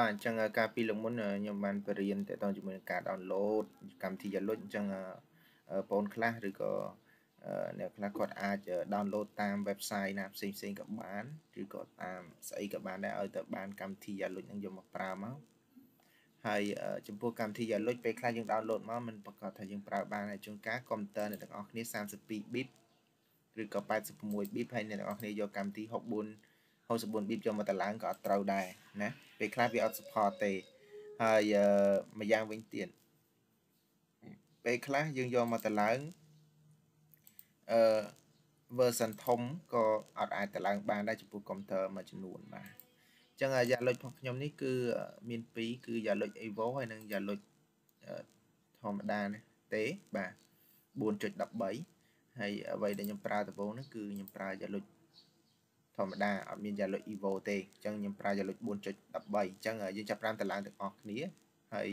បាទអញ្ចឹងការពីលើកមុនខ្ញុំបានបរៀនតទៅជាមួយនឹងការ download កម្មវិធីយ៉ាលុចអញ្ចឹងបងខ្លះឬក៏អ្នកខ្លះគាត់អាច download តាម website ណាផ្សេងផ្សេងក៏បានឬក៏តាមស្អីក៏បានដែរឲ្យទៅបានកម្មវិធីយ៉ាលុចនឹងយកមកប្រើមកហើយចំពោះកម្មវិធីយ៉ាលុចពេលខ្លះយើង download មកមិនប្រកាសថាយើងប្រើបានហើយជួនកាលកុំព្យូទ័រអ្នកទាំងអស់គ្នា32 bit ឬក៏86 bit ហើយអ្នកទាំងអស់គ្នាយកកម្មវិធី64 64 bit យកមកតម្លើងក៏អត់ត្រូវដែរណាពេលខ្លះវាអត់ support ទេហើយម្យ៉ាងវិញទៀតពេលខ្លះយើងយកមកតម្លើងអឺ version ធំក៏អត់អាចតម្លើងបានដែរចំពោះកុំព្យូទ័រមួយចំនួនបាទអញ្ចឹងយ៉ាលុចរបស់ខ្ញុំនេះគឺមាន2គឺយ៉ាលុច Evo ហើយនិងយ៉ាលុចធម្មតាទេបាទ4.13ហើយអ្វីដែលខ្ញុំប្រើដំបូងនេះគឺខ្ញុំប្រើយ៉ាលុច ធម្មតាអត់មានយ៉ាលុច Evo ទេអញ្ចឹងខ្ញុំប្រើយ៉ាលុច4.13អញ្ចឹងយើងចាប់5តឡើងទាំងអស់គ្នាហើយ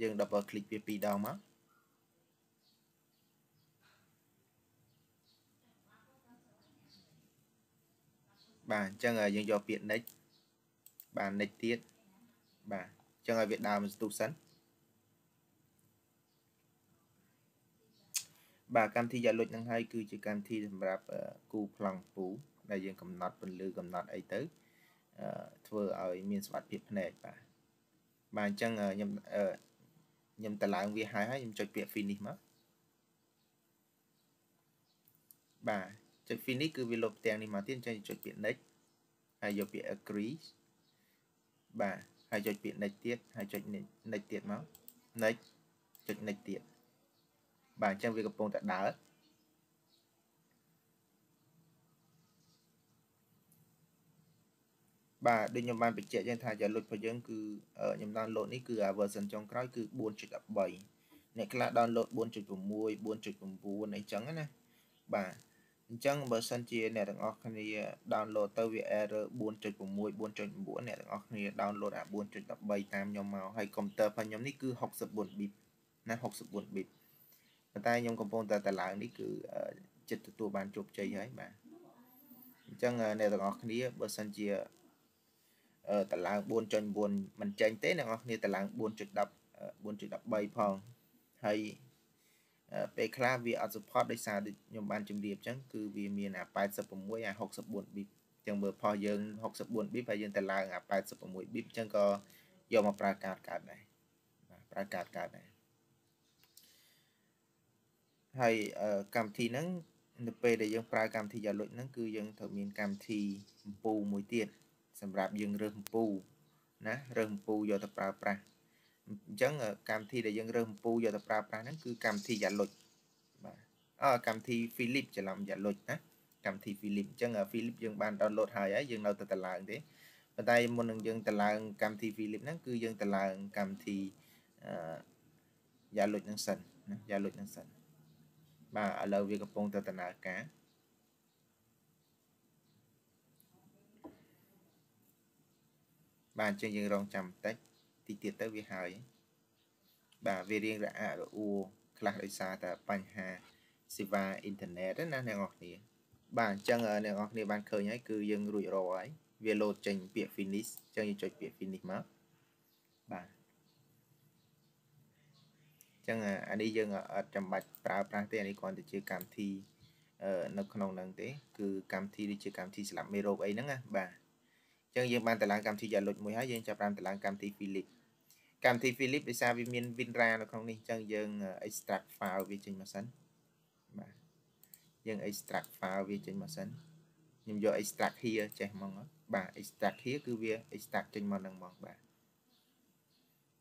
យើង double click វាពីរដងមកបាទអញ្ចឹងយើងយកពាក្យ next បាទ next ទៀតបាទអញ្ចឹងឲ្យវាដើរមកស្ទុះសិន បាទកម្មវិធីយ៉ាលុចនឹងហើយគឺជាកម្មវិធីសម្រាប់គូប្លង់ពូដែលយើងកំណត់ពន្លឺកំណត់អីទៅធ្វើឲ្យមានសុវត្ថិភាពភ្នែកបាទបាទអញ្ចឹងខ្ញុំខ្ញុំតឡើងវាហើយហើយខ្ញុំចុចពាក្យ finish មកបាទចុច finish គឺវាលុបទាំងនេះមកទៀតអញ្ចឹងចុចពាក្យ next ហើយយកពាក្យ agree បាទហើយចុចពាក្យ next ទៀតហើយចុច next ទៀតមក next ចុច next ទៀត បាទអញ្ចឹងវាកំពុងតែដើរបាទដូចខ្ញុំបានបញ្ជាក់យ៉ាងថាយ៉ាលុចរបស់យើងគឺខ្ញុំ download នេះគឺ version ចុងក្រោយគឺ4.13អ្នកខ្លះ download 4.6 4.9អីចឹងណាបាទអញ្ចឹងបើសិនជាអ្នកទាំងអស់គ្នា download ទៅវា error 4.6 4.9អ្នកទាំងអស់គ្នា download អា4.13តាមខ្ញុំមកហើយកុំព្យូទ័ររបស់ខ្ញុំនេះគឺ64 bit ណា64 bit ប៉ុន្តែខ្ញុំកំពុងតែតឡើងនេះគឺចិត្តទទួលបានជោគជ័យហើយបាទអញ្ចឹងអ្នកទាំងអស់គ្នាបើសិនជាតឡើង4.9មិនចេញទេអ្នកនរគ្នាតឡើង4.10 4.13ផងហើយពេលខ្លះវាអត់ support ដោយសារដូចខ្ញុំបានជម្រាបអញ្ចឹងគឺវាមានអា86អា64 bit អញ្ចឹងមើលផុសយើង64 bit ហើយយើងតឡើងអា86 bit អញ្ចឹងក៏យកមកប្រើកាតកើតដែរបាទប្រើកាតកើតដែរ ហើយកម្មវិធីហ្នឹងនៅពេលដែលយើងប្រើកម្មវិធីយ៉ាលុចហ្នឹងគឺយើងត្រូវមានកម្មវិធីអំពូមួយទៀតសម្រាប់យើងរើសអំពូណារើសអំពូយកទៅប្រើប្រាស់អញ្ចឹងកម្មវិធីដែលយើងរើសអំពូយកទៅប្រើប្រាស់ហ្នឹងគឺកម្មវិធីយ៉ាលុចបាទអឺកម្មវិធី Philip ច្រឡំយ៉ាលុចណាកម្មវិធី Philip អញ្ចឹង Philip យើងបាន download ហើយហើយយើងនៅតែតឡើងទេប៉ុន្តែមុននឹងយើងតឡើងកម្មវិធី Philip ហ្នឹងគឺយើងតឡើងកម្មវិធីអឺយ៉ាលុចហ្នឹងសិនណាយ៉ាលុចហ្នឹងសិន បាទឥឡូវវាកំពុងតែដំណើរការបាទអញ្ចឹងយើងរងចាំបន្តិចតិចទៀតទៅវាហើយបាទវារៀងរអាក់រអួលខ្លះដោយសារតែបញ្ហាសេវាអ៊ីនធឺណិតណាអ្នកនរគ្នាបាទអញ្ចឹងអ្នកនរគ្នាបានឃើញហើយគឺយើងរួចរាល់ហើយវាលោតចេញពាក្យ finish អញ្ចឹងយើងចុចពាក្យ finish មកបាទ អញ្ចឹងអានេះយើងអត់ចាំបាច់ប្រើប្រាស់ទេអានេះគ្រាន់តែជាកម្មវិធីនៅក្នុងហ្នឹងទេគឺកម្មវិធីដូចជាកម្មវិធីស្លាប់មេរោគអីហ្នឹងណាបាទអញ្ចឹងយើងបានតម្លើងកម្មវិធីយ៉ាលុចមួយហើយយើងចាប់បានតម្លើងកម្មវិធី Philip កម្មវិធី Philip ដោយសារវាមាន WinRAR នៅក្នុងនេះអញ្ចឹងយើង extract file វាចេញមកសិនបាទយើង extract file វាចេញមកសិនខ្ញុំយក extract here ចេះហ្មងបាទ extract here គឺវា extract ចេញមកនឹងហ្មងបាទ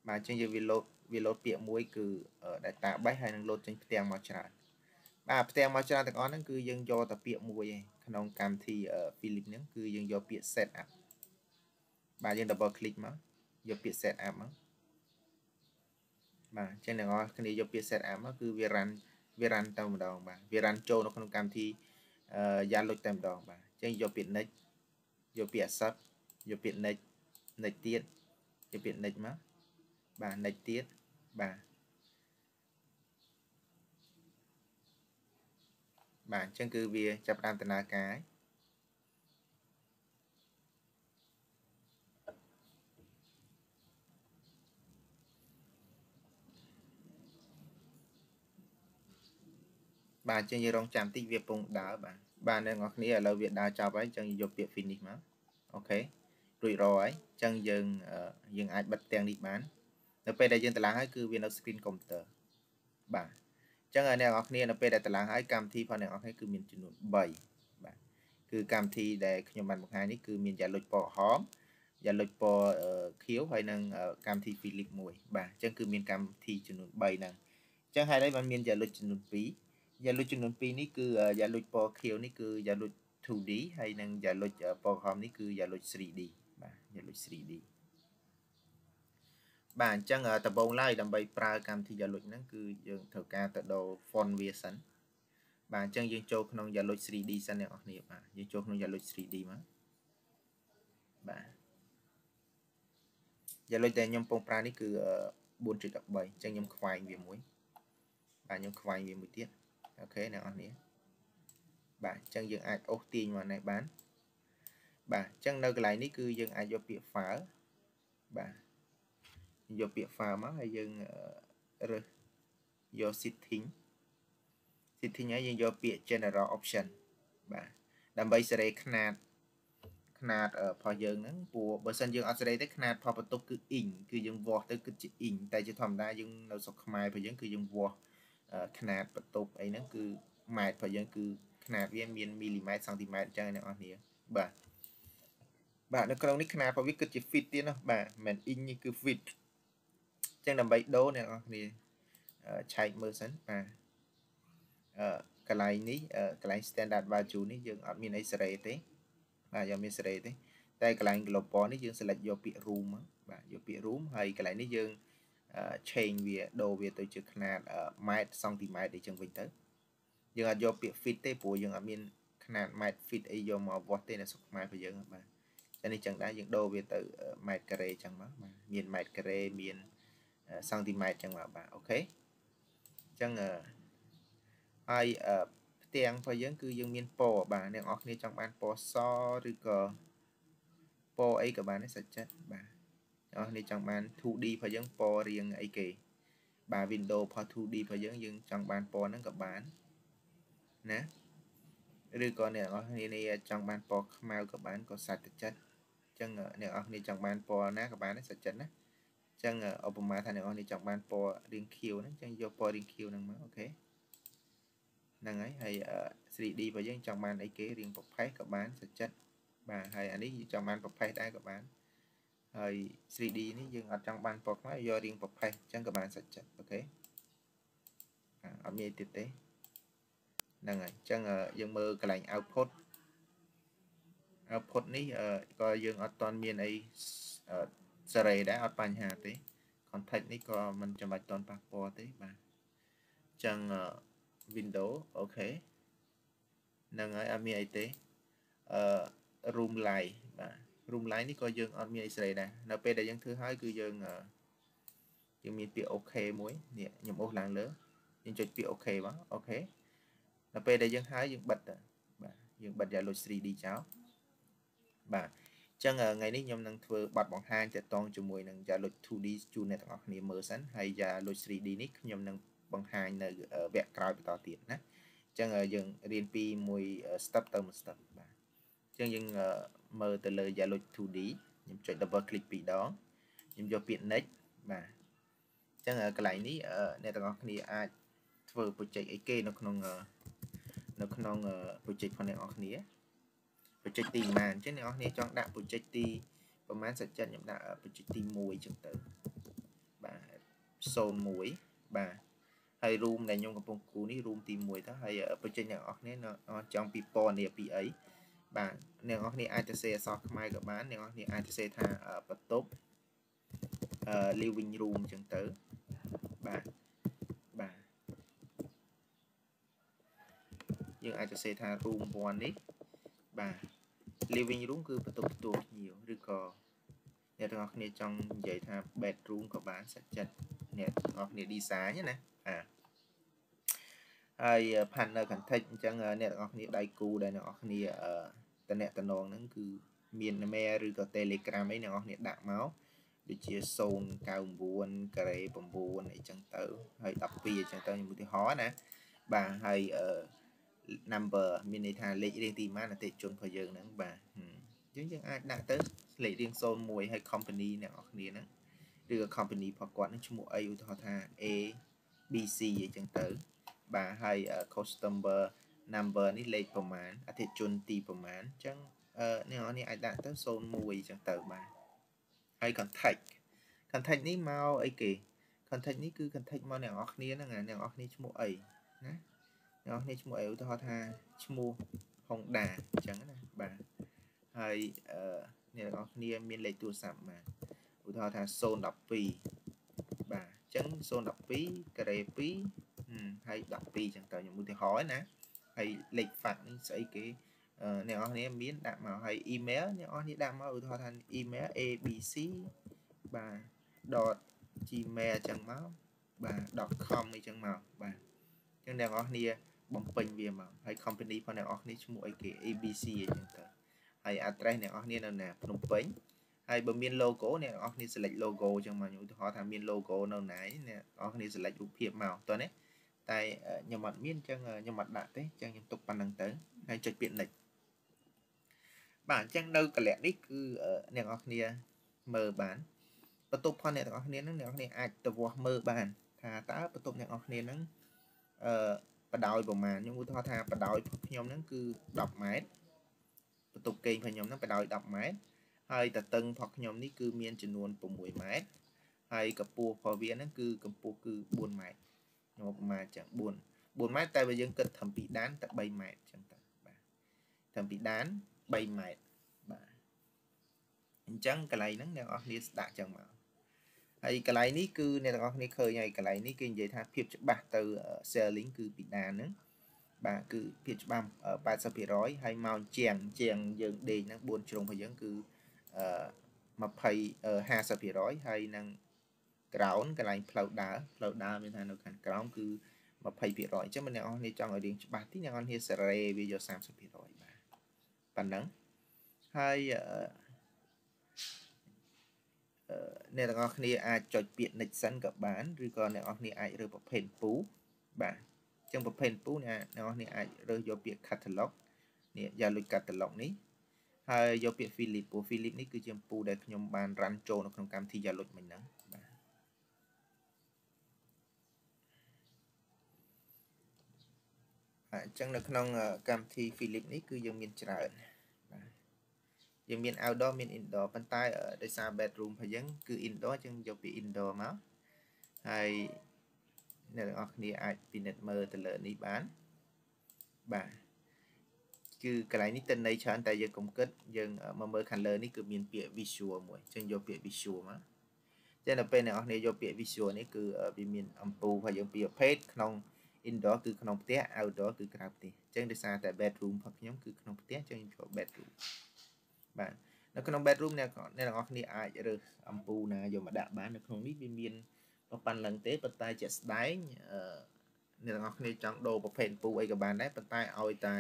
បាទអញ្ចឹងយើងវា load វា load ពាក្យមួយគឺ database ហើយនឹង load ចេញផ្ទាំងមកច្រើនបាទផ្ទាំងមកច្រើនទាំងអស់ហ្នឹងគឺយើងយកតែពាក្យមួយឯងក្នុងកម្មវិធី Philip ហ្នឹងគឺយើងយកពាក្យ set up បាទយើង double click មកយកពាក្យ set up មកបាទអញ្ចឹងអ្នកនរគ្នាយកពាក្យ set up មកគឺវា run វា run ទៅម្ដងបាទវា run ចូលនៅក្នុងកម្មវិធីយ៉ាលុចតែម្ដងបាទអញ្ចឹងយកពាក្យ next យកពាក្យ accept យកពាក្យ next next ទៀតយកពាក្យ next មក បាទនិចទៀតបាទបាទអញ្ចឹងគឺវាចាប់ផ្ដើមដំណើរការហើយបាទអញ្ចឹងយើងរងចាំតិចវាពងដើរបាទបាទអ្នកនរគ្នាឥឡូវវាដើរចប់ហើយអញ្ចឹងយកពាក្យ finish មកអូខេរួចរាល់ហើយអញ្ចឹងយើងយើងអាចបិទទាំងនេះបាន នៅពេលដែលយើងតម្លើងហើយគឺវានៅ screen computer បាទអញ្ចឹងអ្នកនរគ្នានៅពេលដែលតម្លើងហើយកម្មវិធីផងអ្នកនរគ្នាគឺមានចំនួន3បាទគឺកម្មវិធីដែលខ្ញុំបានបង្ហាញនេះគឺមានយ៉ាលុចពណ៌ក្រហមយ៉ាលុចពណ៌ខៀវហើយនិងកម្មវិធី Philip មួយបាទអញ្ចឹងគឺមានកម្មវិធីចំនួន3ហ្នឹងអញ្ចឹងហើយបានមានយ៉ាលុចចំនួន2យ៉ាលុចចំនួន2នេះគឺយ៉ាលុចពណ៌ខៀវនេះគឺយ៉ាលុច 2D ហើយនិងយ៉ាលុចពណ៌ក្រហមនេះគឺយ៉ាលុច 3D បាទយ៉ាលុច 3D បាទអញ្ចឹងដំបូងឡើយដើម្បីប្រើកម្មវិធីយ៉ាលុចហ្នឹងគឺយើងត្រូវការទៅដូរ font វាសិនបាទអញ្ចឹងយើងចូលក្នុង Yaloj 3D សិនអ្នកនរគ្នាបាទយើងចូលក្នុង Yaloj 3D មកបាទ Yaloj ដែលខ្ញុំពងប្រើនេះគឺ4.13អញ្ចឹងខ្ញុំខ្វែងវាមួយបាទខ្ញុំខ្វែងវាមួយទៀតអូខេអ្នកនរគ្នាបាទអញ្ចឹងយើងអាចអូសទាញមកនេះបានបាទអញ្ចឹងនៅកន្លែងនេះគឺយើងអាចយកពាក្យ file បាទ យកពាក្យ file មកហើយយើងរើសយក setting setting ហើយយើងយកពាក្យ general option បាទដើម្បីសេរីຂະຫນាតຂະຫນាតរបស់យើងហ្នឹងព្រោះបើសិនយើងអត់សេរីទេຂະຫນាតផលបន្ទប់គឺ in គឺយើងវាស់ទៅគឺជា in តែជាធម្មតាយើងនៅស្រុកខ្មែររបស់យើងគឺយើងវាស់ຂະຫນាតបន្ទប់អីហ្នឹងគឺម៉ែត្ររបស់យើងគឺຂະຫນាតវាមានមីលីម៉ែត្រសង់ទីម៉ែត្រអញ្ចឹងអ្នកនរគ្នាបាទបាទនៅក្នុងនេះຂະຫນាតរបស់វាគិតជា feet ទៀតណាបាទមិន in នេះគឺ feet អញ្ ចឹងដើម្បីដូរអ្នកនរគ្នាឆែកមើលសិនបាទកន្លែងនេះកន្លែង standard value នេះយើងអត់មានអីសេរីទេបាទយើងមានសេរីទេតែកន្លែង global នេះយើង select យកពាក្យ room បាទយកពាក្យ room ហើយកន្លែងនេះយើង change វាដូរវាទៅជាຂະຫນាតម៉ែត្រសង់ទីម៉ែត្រអីចឹងវិញទៅយើងអត់យកពាក្យ feet ទេព្រោះយើងអត់មានຂະຫນាតម៉ែត្រ feet អីយកមកវាស់ទេនៅស្រុកខ្មែររបស់យើងបាទចឹងនេះចឹងដែរយើងដូរវាទៅម៉ែត្រការ៉េចឹងមកបាទមានម៉ែត្រការ៉េមាន សង់ទីម៉ែត្រចឹងមកបាទអូខេចឹងហើយផ្ទាំងរបស់យើងគឺយើងមានពណ៌បាទអ្នកនរគ្នាចង់បានពណ៌សឬក៏ពណ៌អីក៏បានដែរសាច់ចិត្តបាទអ្នកនរគ្នាចង់បាន 2D របស់យើងពណ៌រៀងអីគេបាទ window ផុស 2D របស់យើងយើងចង់បានពណ៌ហ្នឹងក៏បានណាឬក៏អ្នកនរគ្នានេះចង់បានពណ៌ខ្មៅក៏បានក៏សាច់ចិត្តអញ្ចឹងអ្នកនរគ្នាចង់បានពណ៌ណាក៏បានដែរសាច់ចិត្តណាអញ្ចឹងឧបមាថាអ្នកនរគ្នាចង់បានពណ៌រៀងខៀវហ្នឹងអញ្ចឹងយកពណ៌រៀងខៀវហ្នឹងមកអូខេហ្នឹងហើយហើយ 3D របស់យើងចង់បានអីគេរៀងប្រផេះក៏បានសចិត្តបាទហើយអានេះចង់បានប្រផេះដែរក៏បានហើយ 3D នេះយើងអត់ចង់បានពណ៌ខ្មៅយករៀងប្រផេះអញ្ចឹងក៏បានសចិត្តអូខេអត់មានទៀតទេហ្នឹងហើយអញ្ចឹងយើងមើលកន្លែង output output នេះក៏យើងអត់តន់មានអី សេរីដែរអត់បញ្ហាទេ context នេះក៏មិនចាំបាច់តន់ប៉ះពាល់ទេបាទអញ្ចឹង window អូខេហ្នឹងហើយអត់មានអីទេអឺ room light បាទ room light នេះក៏យើងអត់មានអីស្រីដែរនៅពេលដែលយើងធ្វើហើយគឺយើងយើងមានពាក្យ OK មួយនេះខ្ញុំអូសឡើងលើយើងចុចពាក្យ OK មកអូខេនៅពេលដែលយើងហើយយើងបិទបាទយើងបិទយ៉ាលុច 3D ចោលបាទ ចឹងថ្ងៃនេះខ្ញុំនឹងធ្វើប័ណ្ណបង្ហាញតកតងជាមួយនឹងយ៉ាលុច 2D ជូនអ្នកទាំងអស់គ្នាមើលសិនហើយយ៉ាលុច 3D នេះខ្ញុំនឹងបង្ហាញនៅវគ្គក្រោយបន្តទៀតណាអញ្ចឹងយើងរៀនពីមួយ step ទៅមួយ step បាទអញ្ចឹងយើងមើលទៅលើ Yellow 2D ខ្ញុំចុច double click ពីរដងខ្ញុំយកពាក្យ next បាទអញ្ចឹងកន្លែងនេះអ្នកទាំងអស់គ្នាអាចធ្វើ project អីគេនៅក្នុងនៅក្នុង project ផងអ្នកនរគ្នា project ទីប៉ុន្មានអញ្ចឹងអ្នកនរគ្នាចង់ដាក់ project ទីប្រហែលសាច់ចិត្តខ្ញុំដាក់ project ទី1អញ្ចឹងទៅបាទ01បាទហើយ room ដែលខ្ញុំកំពុងគូនេះ room ទី1ទៅហើយបញ្ចេញអ្នកនរគ្នាចង់ពីពណ៌នេះពីអីបាទអ្នកនរគ្នាអាចទៅសេអក្សរខ្មែរក៏បានអ្នកនរគ្នាអាចទៅសេថាបន្ទប់ living room អញ្ចឹងទៅបាទបាទយើងអាចទៅសេថា room 1នេះបាទ living room គឺបន្ទប់ទទួលភ្ញៀវឬក៏អ្នកទាំងអស់គ្នាចង់និយាយថា bedroom ក៏បានសាច់ចិត្តអ្នកទាំងអស់គ្នា design ណាបាទហើយ partner contact អញ្ចឹងអ្នកទាំងអស់គ្នាដៃគូដែលអ្នកទាំងអស់គ្នាតំណែងតំណងហ្នឹងគឺមាន mail ឬក៏ Telegram អីអ្នកទាំងអស់គ្នាដាក់មកដូចជា099ការ៉េ9អីចឹងទៅហើយ12អីចឹងទៅខ្ញុំឧទាហរណ៍ណាបាទហើយអឺ number មានន័យថាលេខរៀងទីម៉ានអតិជនរបស់យើងហ្នឹងបាទអញ្ចឹងយើងអាចដាក់ទៅលេខរៀង01ហើយ company អ្នកនរគ្នាហ្នឹងឬក៏ company របស់គាត់នឹងឈ្មោះអីឧទាហរណ៍ថា A BC អញ្ចឹងទៅបាទហើយ customer number នេះលេខប្រមាណអតិជនទីប្រមាណអញ្ចឹងអ្នកនរនេះអាចដាក់ទៅ01អញ្ចឹងទៅបាទហើយ contact contact នេះមកអីគេ contact នេះគឺ contact មកអ្នកនរគ្នាហ្នឹងអ្នកនរគ្នាឈ្មោះអីណា អ្នកនរគ្នាឈ្មោះអីឧទាហរណ៍ថាឈ្មោះ Honda អញ្ចឹងណាបាទហើយអឺអ្នកនរគ្នាមានលេខទូរស័ព្ទបាទឧទាហរណ៍ថា012បាទអញ្ចឹង012ការ៉េ2ហើយ12អញ្ចឹងទៅខ្ញុំឧទាហរណ៍ណាហើយលេខ fax នេះស្អីគេអ្នកនរគ្នាមានដាក់មកហើយ email អ្នកនរគ្នាដាក់មកឧទាហរណ៍ថា email abc បាទ .gmail អញ្ចឹងមកបាទ .com អីចឹងមកបាទអញ្ចឹងអ្នកនរគ្នា បំពេញវាមកហើយ company របស់អ្នកនរគ្នាឈ្មោះអីគេ ABC អីចឹងទៅហើយ address អ្នកនរគ្នានៅណាភ្នំពេញហើយបើមាន logo អ្នកនរគ្នា select logo ចឹងមកខ្ញុំឧទាហរណ៍ថាមាន logo នៅណាអ្នកនរគ្នា select រូបភាពមកតោះណាតែខ្ញុំអត់មានចឹងខ្ញុំអត់ដាក់ទេចឹងខ្ញុំទុកប៉ុណ្្នឹងទៅហើយចុចពាក្យ next បាទអញ្ចឹងនៅកលៈនេះគឺអ្នកនរគ្នាមើលបានបន្ទប់ផលអ្នកទាំងអស់គ្នាហ្នឹងអ្នកនរគ្នាអាចទៅវាស់មើលបាន ថាតើបន្ទប់អ្នកនរគ្នាហ្នឹងអឺ បដោយប្រមាណខ្ញុំឧទាហរណ៍ថាបដោយខ្ញុំហ្នឹងគឺ10ម៉ែត្របន្ទប់គេងរបស់ខ្ញុំហ្នឹងបដោយ10ម៉ែត្រហើយតតឹងរបស់ខ្ញុំនេះគឺមានចំនួន6ម៉ែត្រហើយកម្ពស់របស់វាហ្នឹងគឺកម្ពស់គឺ4ម៉ែត្រខ្ញុំប្រមាណចឹង4 4ម៉ែត្រតែបើយើងគិតត្រឹមពីដានតែ3ម៉ែត្រចឹងទៅបាទត្រឹមពីដាន3ម៉ែត្របាទអញ្ចឹងកន្លែងហ្នឹងអ្នកនរគ្នាស្ដាប់ចឹងមក ហើយកន្លែងនេះគឺអ្នកទាំងអស់គ្នាឃើញហើយកន្លែងនេះគេនិយាយថាភាពច្បាស់ទៅ selling គឺពីដានហ្នឹងបាទគឺភាពច្បាស់80%ហើយមកជាងជាងយើងដេកហ្នឹង4ជ្រុងរបស់យើងគឺអឺ20 50%ហើយនឹង ground កន្លែងផ្លូវដើរផ្លូវដើរមានថានៅខាងក្រោមគឺ20%អញ្ចឹងអ្នកនរគ្នាចង់ឲ្យរៀងច្បាស់ទីអ្នកនរគ្នាសេរីវាយក30%បាទប៉ុណ្ណឹងហើយ អឺអ្នកទាំងអស់គ្នាអាចចុចពាក្យ Nixon ក៏បានឬក៏អ្នកនរគ្នាអាចរើសប្រភេទពូបាទអញ្ចឹងប្រភេទពូអ្នកនរគ្នាអាចរើសយកពាក្យ catalog នេះយ៉ាលុយ catalog នេះហើយយកពាក្យ Philip ពូ Philip នេះគឺជាពូដែលខ្ញុំបានរ៉ាន់ចូលនៅក្នុងកម្មវិធីយ៉ាលុយមិញហ្នឹងបាទអញ្ចឹងនៅក្នុងកម្មវិធី Philip នេះគឺយើងមានច្រើន យើងមាន outdoor មាន indoor ប៉ុន្តែដោយសារ bedroom របស់យើងគឺ indoor ចឹងយកពី indoor មកហើយអ្នកទាំងអស់គ្នាអាចពិនិត្យមើលទៅលើនេះបានបាទគឺកន្លែងនេះតិន័យច្រើនតែយើងកុំគិតយើងមកមើលខាងលើនេះគឺមានពាក្យ visual មួយចឹងយកពាក្យ visual មកចឹងដល់ពេលអ្នកនរគ្នាយកពាក្យ visual នេះគឺវាមានអំពូរបស់យើងពីរប្រភេទក្នុង indoor គឺក្នុងផ្ទះ outdoor គឺក្រៅផ្ទះចឹងដោយសារតែ bedroom របស់ខ្ញុំគឺក្នុងផ្ទះចឹងខ្ញុំយក bedroom បាទនៅក្នុង bedroom អ្នកអ្នកទាំងអស់គ្នាអាចរើសអំពូលណាយកមកដាក់បាននៅក្នុងនេះវាមានប៉ាន់ឡើងទេប៉ុន្តែជាក់ស្ដែងអ្នកទាំងអស់គ្នាចង់ដូរប្រភេទអំពូលអីក៏បានដែរប៉ុន្តែឲ្យតែ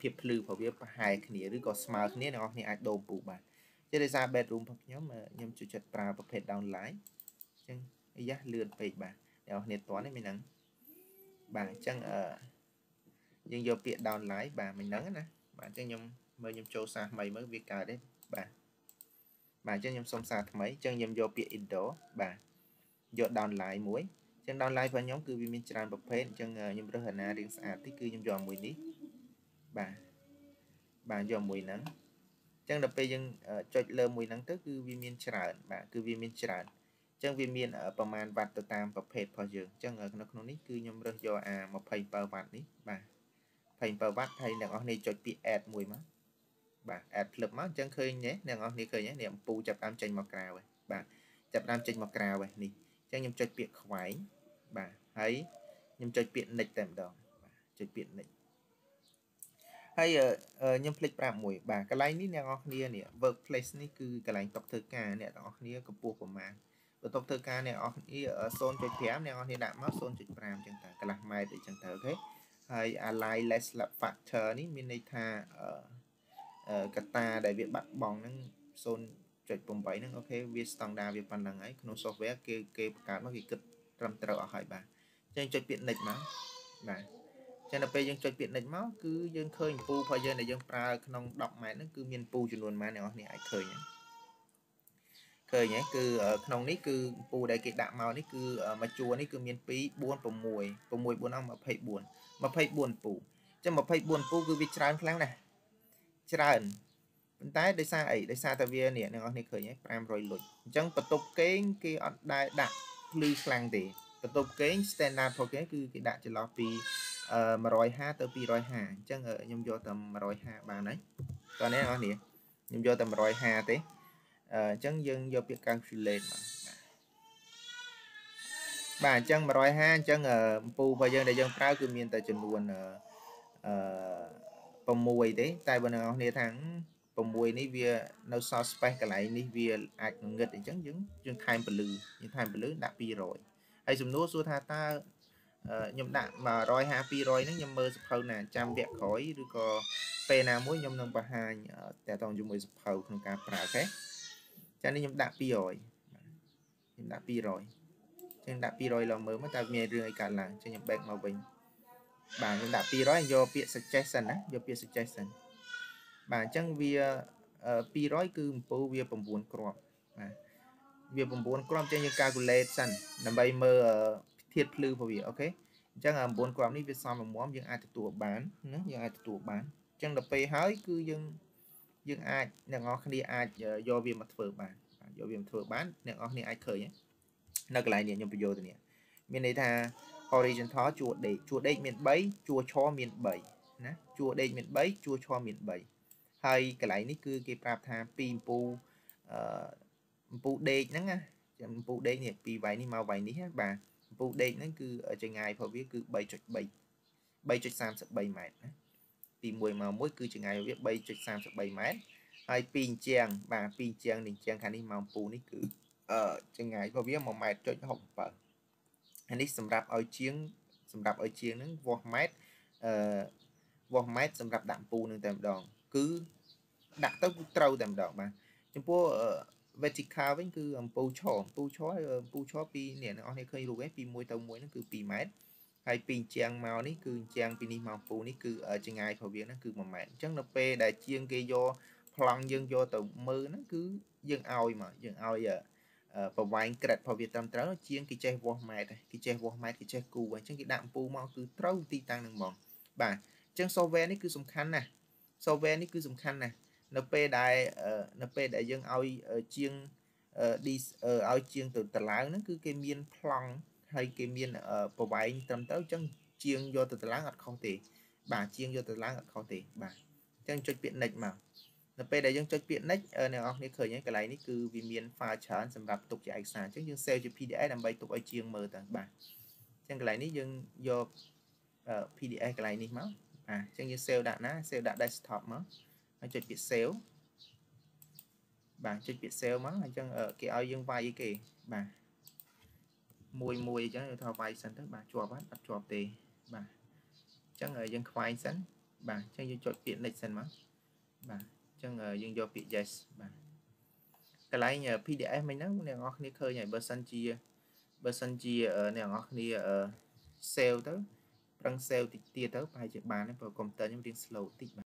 ភាពភ្លឺរបស់វាប្រហែលគ្នាឬក៏ស្មើគ្នាអ្នកទាំងអស់គ្នាអាចដូរអំពូលបានជាដោយសារ bedroom របស់ខ្ញុំខ្ញុំជួយចិត្តប្រើប្រភេទ downline អញ្ចឹងអាយ៉ាលឿនពេកបាទអ្នកនរគ្នាតន់ទេមិនហ្នឹងបាទអញ្ចឹងអឺយើងយកពាក្យ downline បាទមិនហ្នឹងណាបាទអញ្ចឹងខ្ញុំ មើលខ្ញុំចូលសារថ្មីមើលវាកើតទេបាទបាទអញ្ចឹងខ្ញុំសុំសារថ្មីអញ្ចឹងខ្ញុំយកពាក្យ indoor បាទយក downline មួយអញ្ចឹង downline របស់ខ្ញុំគឺវាមានច្រើនប្រភេទអញ្ចឹងខ្ញុំរើសអាណារៀងស្អាតតិចគឺខ្ញុំយកមួយនេះបាទបាទយកមួយហ្នឹងអញ្ចឹងដល់ពេលយើងចុចលើមួយហ្នឹងទៅគឺវាមានច្រើនបាទគឺវាមានច្រើនអញ្ចឹងវាមានប្រមាណវ៉ាត់ទៅតាមប្រភេទរបស់យើងអញ្ចឹងនៅក្នុងនេះគឺខ្ញុំរើសយកអា27វ៉ាត់នេះបាទ27វ៉ាត់ហើយអ្នកនរគ្នាចុចពាក្យ add មួយមក បាទ add ផ្លឹបមកអញ្ចឹងឃើញទេអ្នកនរគ្នាឃើញទេនេះអំពូចាប់តាមចេញមកក្រៅហើយបាទចាប់តាមចេញមកក្រៅហើយនេះអញ្ចឹងខ្ញុំចុចពាក្យខ្វែងបាទហើយខ្ញុំចុចពាក្យ next តែម្ដងបាទចុចពាក្យ next ហើយខ្ញុំភ្លេចប្រាប់មួយបាទកន្លែងនេះអ្នកនរគ្នានេះ workplace នេះគឺកន្លែងតុធ្វើការអ្នកនរគ្នាកម្ពស់ប្រមាណបើតុធ្វើការអ្នកនរគ្នា0.5អ្នកនរគ្នាដាក់មក0.5អញ្ចឹងតើកន្លះម៉ែត្រអញ្ចឹងទៅអូខេហើយ align less factor នេះមានន័យថា កតាដែលវាបាត់បង់ហ្នឹង0.8ហ្នឹងអូខេវាស្តង់ដារវាប៉ុណ្្នឹងហើយក្នុង software គេគេបង្កើតមកគេគិតត្រឹមត្រូវអស់ហើយបាទអញ្ចឹងចុចពាក្យ next មកបបាទចឹងដល់ពេលយើងចុចពាក្យ next មកគឺយើងឃើញពូរបស់យើងដែលយើងប្រើក្នុង10ម៉ែត្រហ្នឹងគឺមានពូចំនួនប៉ុន្មានអ្នកនរគ្នាអាចឃើញឃើញហ៎គឺក្នុងនេះគឺពូដែលគេដាក់មកនេះគឺមួយជួរនេះគឺមាន2 4 6 6 4អង្គ24 24ពូចឹង24ពូគឺវាច្រើនខ្លាំងណាស់ ច្រើនប៉ុន្តែដោយសារអីដោយសារតែវានេះអ្នកនរគ្នាឃើញហ៎500លុចអញ្ចឹងបន្ទប់គេងគេអត់ដែលដាក់ភ្លឺខ្លាំងទេបន្ទប់គេង standard របស់គេគឺគេដាក់ចន្លោះពី150ទៅ250អញ្ចឹងខ្ញុំយកតែ150បានហើយតោះនេះអ្នកនរខ្ញុំយកតែ150ទេអញ្ចឹងយើងយកពាក្យ calculate មកបាទអញ្ចឹង150អញ្ចឹងអំពូរបស់យើងដែលយើងប្រើគឺមានតែចំនួនអឺ 6ទេតែបើអ្នកនរគ្នាថា6នេះវានៅសល់ space កន្លែងនេះវាអាចងឹតអញ្ចឹងយើងយើងថែមពលឺយើងថែមពលឺដាក់200ហើយសំណួរសួរថាតើខ្ញុំដាក់150 200ហ្នឹងខ្ញុំមើលសភៅណាចាំវគ្គក្រោយឬក៏ពេលណាមួយខ្ញុំនឹងបង្ហាញតើតងជាមួយសភៅក្នុងការប្រើអូខេចានេះខ្ញុំដាក់200ខ្ញុំដាក់200ចឹងដាក់200ឡងមើលមកតើមានរឿងអីកើតឡើងចឹងខ្ញុំ back មកវិញ បាទខ្ញុំដាក់200យកពាក្យ suggestion ណាយកពាក្យ suggestion បាទអញ្ចឹងវា200គឺអំពូវា9គ្រាប់បាទវា9គ្រាប់ចឹងយើង calculate សិនដើម្បីមើលធាតុភ្លឺរបស់វាអូខេអញ្ចឹង9គ្រាប់នេះវាសមរមាំយើងអាចទទួលបានណាយើងអាចទទួលបានអញ្ចឹងដល់ពេលហើយគឺយើងយើងអាចអ្នកនរគ្នាអាចយកវាមកធ្វើបានយកវាមកធ្វើបានអ្នកនរគ្នាអាចឃើញនៅកន្លែងនេះខ្ញុំបញ្យល់ទៅនេះមានន័យថា horizontal ជួរដេកជួរដេកមាន3ជួរឈរមាន3ណាជួរដេកមាន3ជួរឈរមាន3ហើយកន្លែងនេះគឺគេប្រាប់ថាពីអំពូអឺអំពូដេកហ្នឹងណាចាំអំពូដេកនេះពីវាយនេះមកវាយនេះបាទអំពូដេកហ្នឹងគឺចម្ងាយរបស់វាគឺ3.3 3.33ម៉ែត្រណាពី1មក1គឺចម្ងាយរបស់វា3.33ម៉ែត្រហើយពីអញ្ចឹងបាទពីអញ្ចឹងនេះអញ្ចឹងខាងនេះមកអំពូនេះគឺអឺចម្ងាយរបស់វា1ម៉ែត្រចុច67អា នេះសម្រាប់ឲ្យជាងសម្រាប់ឲ្យជាងហ្នឹងវាស់ម៉ែត្រអឺវាស់ម៉ែត្រសម្រាប់ដាក់អំពូនឹងតែម្ដង គឺដាក់ទៅគឺត្រូវតែម្ដងបាទចំពោះ vertical វិញគឺអំពូឈរអំពូឈរហើយអំពូឈរពីនេះអ្នកនរគ្នាឃើញរូបឯងពី1ទៅ1ហ្នឹងគឺ2ម៉ែត្រហើយពីជាងមកនេះគឺជាងពីនេះមកអំពូនេះគឺចម្ងាយរបស់វាហ្នឹងគឺ1ម៉ែត្រអញ្ចឹងនៅពេលដែលជាងគេយកប្លង់យើងយកទៅមើលហ្នឹងគឺយើងឲ្យមកយើងឲ្យ ប្រវែងក្រិតរបស់វាត្រឹមត្រូវជាងគេចេះវាស់ម៉ែត្រគេចេះវាស់ម៉ែត្រគេចេះគូអញ្ចឹងគេដាក់អំពូមកគឺត្រូវទីតាំងហ្នឹងហ្មងបាទអញ្ចឹង software នេះគឺសំខាន់ណាស់ software នេះគឺសំខាន់ណាស់នៅពេលដែលនៅពេលដែលយើងឲ្យជាងឲ្យជាងទៅតឡើងហ្នឹងគឺគេមានប្លង់ហើយគេមានប្រវែងត្រឹមត្រូវអញ្ចឹងជាងយកទៅតឡើងអត់ខុសទេ បាទជាងយកទៅឡើងអត់ខុសទេបាទអញ្ចឹងចុចពាក្យ next មក នៅពេលដែលយើងចុចពាក្យ next អ្នកនរគ្នាឃើញហើយកន្លែងនេះគឺវាមាន file ច្រើនសម្រាប់ទុកជាឯកសារអញ្ចឹងយើង save ជា PDF ដើម្បីទុកឲ្យជាងមើលទៅបាទអញ្ចឹងកន្លែងនេះយើងយក PDF កន្លែងនេះមកបាទអញ្ចឹងយើង save ដាក់ណា save ដាក់ desktop មកហើយចុចពាក្យ save បាទចុចពាក្យ save មកអញ្ចឹងគេឲ្យយើងវាយគេបាទមួយមួយអញ្ចឹងថាវាយសិនទៅបាទជាប់ហើយអត់ជាប់ទេបាទអញ្ចឹងយើងខ្វែងសិនបាទអញ្ចឹងយើងចុចពាក្យ next សិនមកបាទ ចឹងយើងយកពាក្យ yes បាទកន្លែង PDF មិញហ្នឹងអ្នកនរគ្នាឃើញហើយបើសិនជាបើសិនជាអ្នកនរគ្នា save ទៅប្រឹង save តិចទៀតទៅប្រហែលជាបានព្រោះកុំព្យូទ័រខ្ញុំរៀង slow តិចបាទ